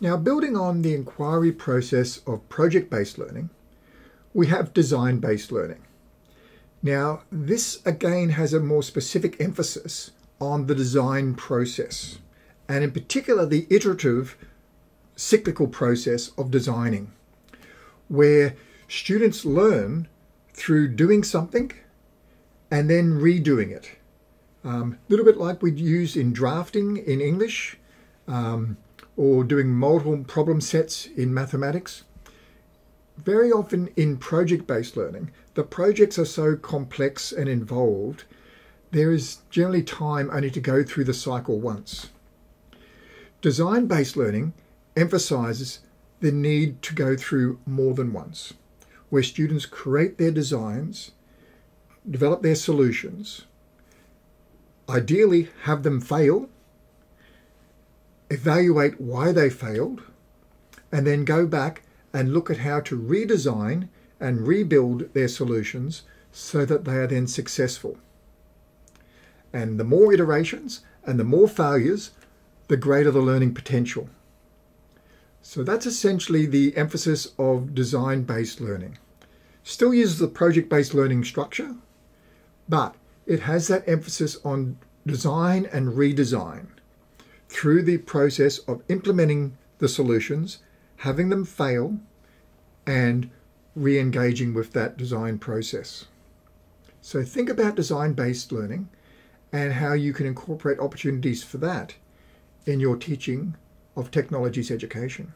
Now, building on the inquiry process of project-based learning, we have design-based learning. Now, this again has a more specific emphasis on the design process, and in particular the iterative cyclical process of designing, where students learn through doing something and then redoing it. A um, little bit like we'd use in drafting in English um, or doing multiple problem sets in mathematics. Very often in project-based learning, the projects are so complex and involved, there is generally time only to go through the cycle once. Design-based learning emphasizes the need to go through more than once, where students create their designs, develop their solutions, ideally have them fail, evaluate why they failed, and then go back and look at how to redesign and rebuild their solutions so that they are then successful. And the more iterations and the more failures, the greater the learning potential. So that's essentially the emphasis of design-based learning. Still uses the project-based learning structure, but it has that emphasis on design and redesign through the process of implementing the solutions, having them fail, and re-engaging with that design process. So think about design-based learning and how you can incorporate opportunities for that in your teaching of technologies education.